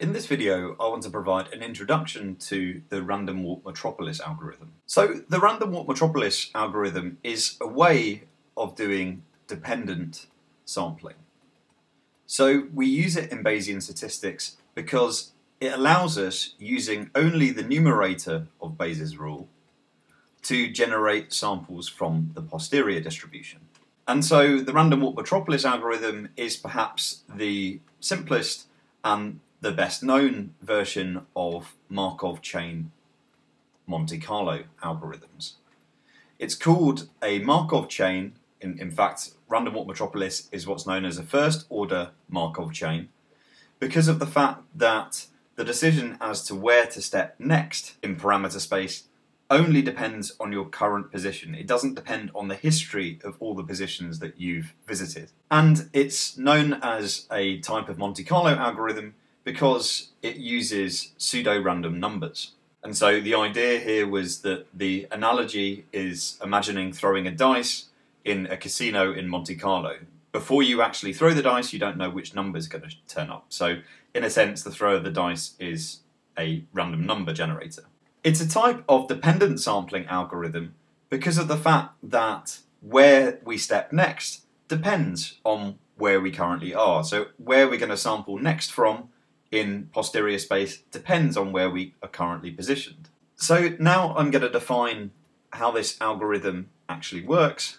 In this video, I want to provide an introduction to the random walk metropolis algorithm. So the random walk metropolis algorithm is a way of doing dependent sampling. So we use it in Bayesian statistics because it allows us, using only the numerator of Bayes' rule, to generate samples from the posterior distribution. And so the random walk metropolis algorithm is perhaps the simplest and the best known version of Markov chain Monte Carlo algorithms. It's called a Markov chain. In, in fact, random walk metropolis is what's known as a first order Markov chain because of the fact that the decision as to where to step next in parameter space only depends on your current position. It doesn't depend on the history of all the positions that you've visited. And it's known as a type of Monte Carlo algorithm because it uses pseudo-random numbers. And so the idea here was that the analogy is imagining throwing a dice in a casino in Monte Carlo. Before you actually throw the dice, you don't know which number is going to turn up. So, in a sense, the throw of the dice is a random number generator. It's a type of dependent sampling algorithm because of the fact that where we step next depends on where we currently are. So, where we're going to sample next from in posterior space depends on where we are currently positioned. So now I'm going to define how this algorithm actually works.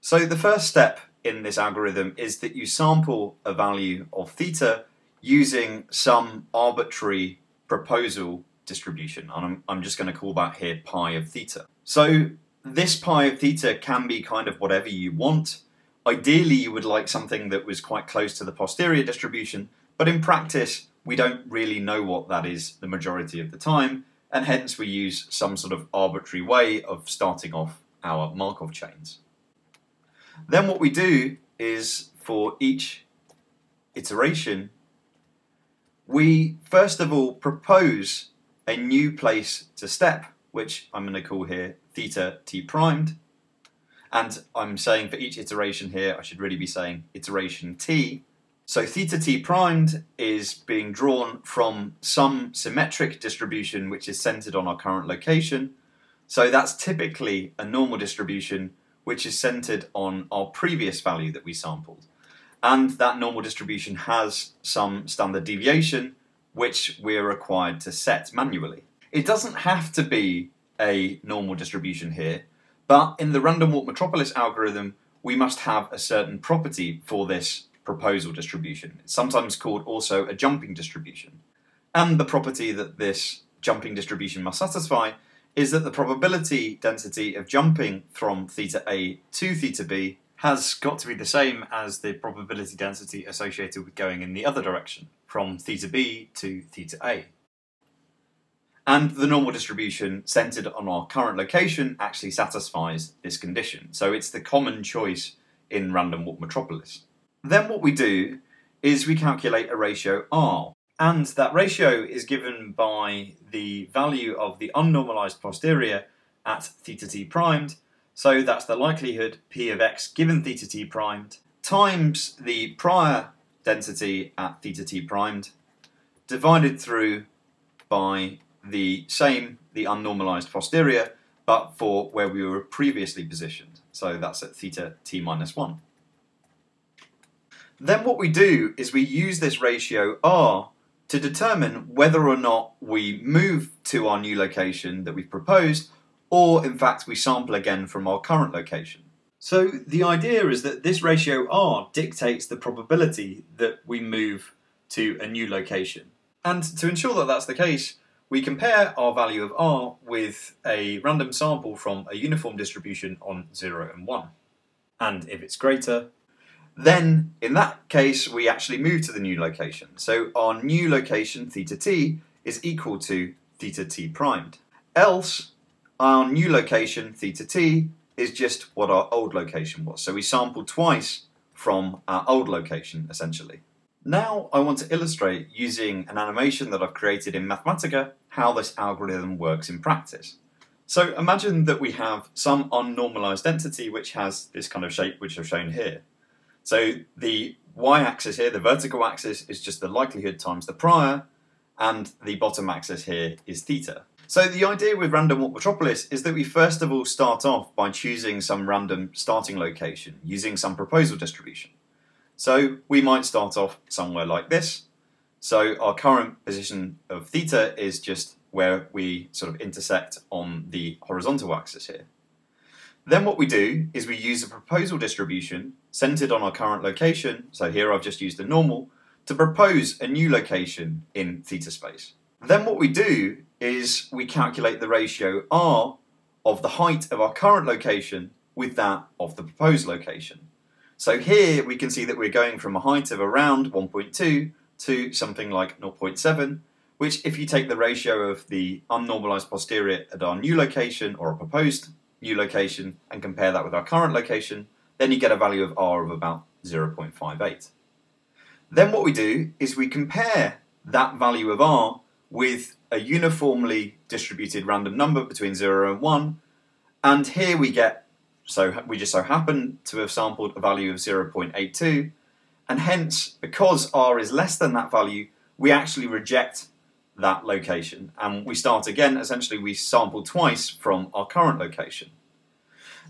So the first step in this algorithm is that you sample a value of theta using some arbitrary proposal distribution. And I'm, I'm just going to call that here pi of theta. So this pi of theta can be kind of whatever you want. Ideally, you would like something that was quite close to the posterior distribution, but in practice, we don't really know what that is the majority of the time, and hence we use some sort of arbitrary way of starting off our Markov chains. Then what we do is for each iteration, we first of all propose a new place to step, which I'm going to call here theta t primed. And I'm saying for each iteration here, I should really be saying iteration t, so theta t primed is being drawn from some symmetric distribution which is centered on our current location. So that's typically a normal distribution which is centered on our previous value that we sampled. And that normal distribution has some standard deviation which we're required to set manually. It doesn't have to be a normal distribution here, but in the random walk metropolis algorithm, we must have a certain property for this proposal distribution. It's sometimes called also a jumping distribution. And the property that this jumping distribution must satisfy is that the probability density of jumping from theta A to theta B has got to be the same as the probability density associated with going in the other direction, from theta B to theta A. And the normal distribution centered on our current location actually satisfies this condition. So it's the common choice in random walk metropolis. Then what we do is we calculate a ratio R. And that ratio is given by the value of the unnormalized posterior at theta t primed. So that's the likelihood p of x given theta t primed times the prior density at theta t primed divided through by the same, the unnormalized posterior, but for where we were previously positioned. So that's at theta t minus 1. Then what we do is we use this ratio R to determine whether or not we move to our new location that we've proposed, or in fact we sample again from our current location. So the idea is that this ratio R dictates the probability that we move to a new location. And to ensure that that's the case, we compare our value of R with a random sample from a uniform distribution on 0 and 1. And if it's greater, then in that case we actually move to the new location. So our new location theta t is equal to theta t primed. Else our new location theta t is just what our old location was. So we sampled twice from our old location essentially. Now I want to illustrate using an animation that I've created in Mathematica how this algorithm works in practice. So imagine that we have some unnormalized entity which has this kind of shape which I've shown here. So the y-axis here, the vertical axis, is just the likelihood times the prior, and the bottom axis here is theta. So the idea with random walk metropolis is that we first of all start off by choosing some random starting location using some proposal distribution. So we might start off somewhere like this. So our current position of theta is just where we sort of intersect on the horizontal axis here. Then what we do is we use a proposal distribution centered on our current location, so here I've just used a normal, to propose a new location in theta space. Then what we do is we calculate the ratio r of the height of our current location with that of the proposed location. So here we can see that we're going from a height of around 1.2 to something like 0.7, which if you take the ratio of the unnormalized posterior at our new location or a proposed new location and compare that with our current location, then you get a value of r of about 0.58. Then what we do is we compare that value of r with a uniformly distributed random number between 0 and 1, and here we get, so we just so happen to have sampled a value of 0.82, and hence, because r is less than that value, we actually reject that location and we start again. Essentially, we sample twice from our current location.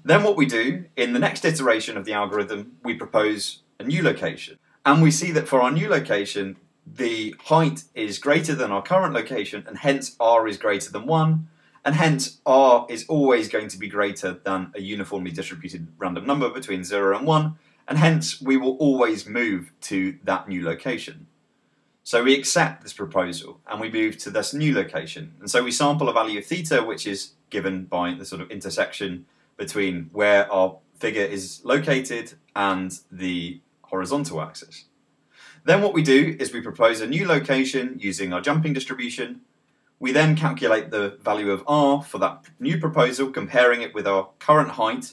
Then what we do in the next iteration of the algorithm, we propose a new location. And we see that for our new location, the height is greater than our current location and hence r is greater than 1 and hence r is always going to be greater than a uniformly distributed random number between 0 and 1 and hence we will always move to that new location. So we accept this proposal and we move to this new location. And so we sample a value of theta, which is given by the sort of intersection between where our figure is located and the horizontal axis. Then what we do is we propose a new location using our jumping distribution. We then calculate the value of r for that new proposal, comparing it with our current height.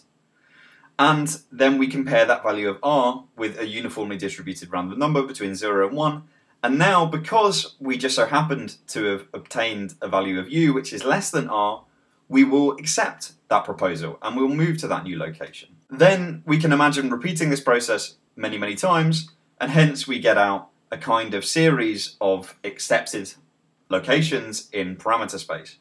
And then we compare that value of r with a uniformly distributed random number between 0 and 1 and now, because we just so happened to have obtained a value of u which is less than r, we will accept that proposal and we'll move to that new location. Then we can imagine repeating this process many, many times, and hence we get out a kind of series of accepted locations in parameter space.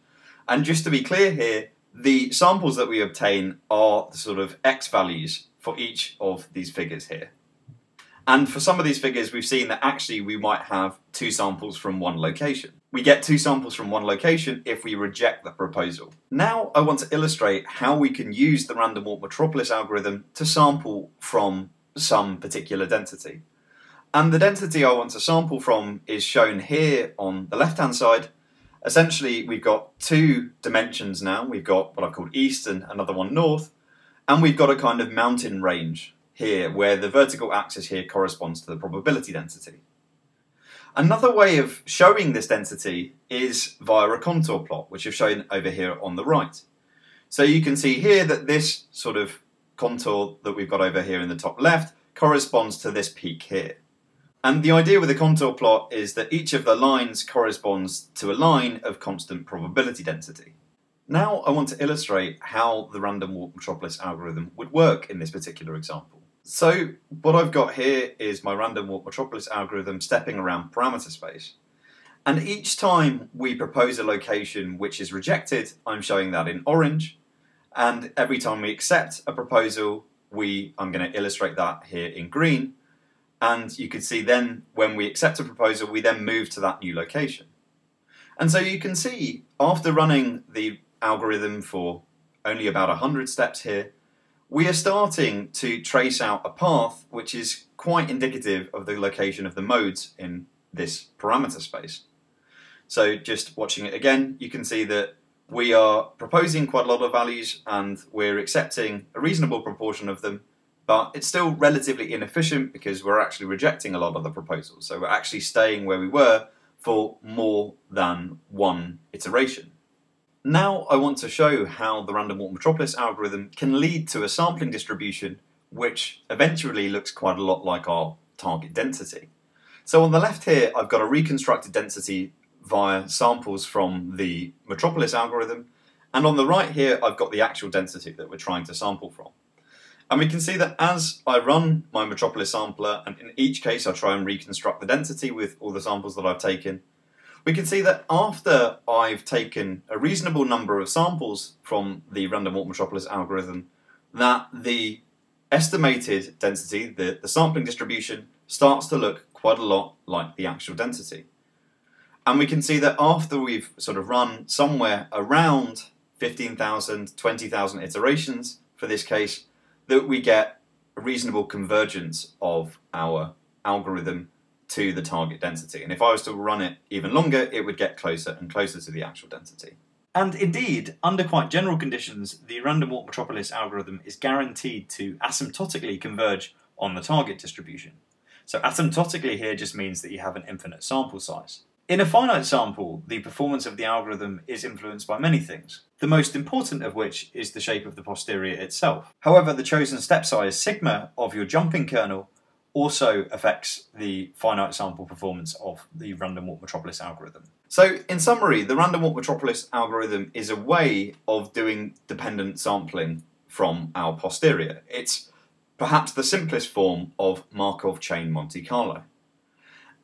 And just to be clear here, the samples that we obtain are the sort of x values for each of these figures here. And for some of these figures, we've seen that actually we might have two samples from one location. We get two samples from one location if we reject the proposal. Now I want to illustrate how we can use the random walk metropolis algorithm to sample from some particular density. And the density I want to sample from is shown here on the left hand side. Essentially, we've got two dimensions now. We've got what I've called east and another one north. And we've got a kind of mountain range here, where the vertical axis here corresponds to the probability density. Another way of showing this density is via a contour plot, which I've shown over here on the right. So you can see here that this sort of contour that we've got over here in the top left corresponds to this peak here. And the idea with the contour plot is that each of the lines corresponds to a line of constant probability density. Now I want to illustrate how the random walk metropolis algorithm would work in this particular example. So what I've got here is my random walk metropolis algorithm stepping around parameter space. And each time we propose a location which is rejected, I'm showing that in orange. And every time we accept a proposal, we I'm going to illustrate that here in green. And you can see then when we accept a proposal, we then move to that new location. And so you can see after running the algorithm for only about 100 steps here, we are starting to trace out a path which is quite indicative of the location of the modes in this parameter space. So just watching it again, you can see that we are proposing quite a lot of values and we're accepting a reasonable proportion of them, but it's still relatively inefficient because we're actually rejecting a lot of the proposals. So we're actually staying where we were for more than one iteration. Now I want to show how the random walk metropolis algorithm can lead to a sampling distribution which eventually looks quite a lot like our target density. So on the left here I've got a reconstructed density via samples from the metropolis algorithm and on the right here I've got the actual density that we're trying to sample from. And we can see that as I run my Metropolis sampler, and in each case I try and reconstruct the density with all the samples that I've taken, we can see that after I've taken a reasonable number of samples from the random walk metropolis algorithm, that the estimated density, the, the sampling distribution, starts to look quite a lot like the actual density. And we can see that after we've sort of run somewhere around 15,000, 20,000 iterations for this case, that we get a reasonable convergence of our algorithm to the target density. And if I was to run it even longer, it would get closer and closer to the actual density. And indeed, under quite general conditions, the random walk metropolis algorithm is guaranteed to asymptotically converge on the target distribution. So asymptotically here just means that you have an infinite sample size. In a finite sample, the performance of the algorithm is influenced by many things, the most important of which is the shape of the posterior itself. However, the chosen step size, sigma, of your jumping kernel also affects the finite sample performance of the random walk metropolis algorithm. So, in summary, the random walk metropolis algorithm is a way of doing dependent sampling from our posterior. It's perhaps the simplest form of Markov chain Monte Carlo.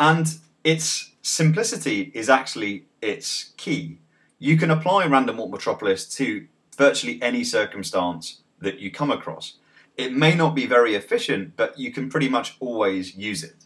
And its simplicity is actually its key. You can apply random walk metropolis to virtually any circumstance that you come across. It may not be very efficient, but you can pretty much always use it.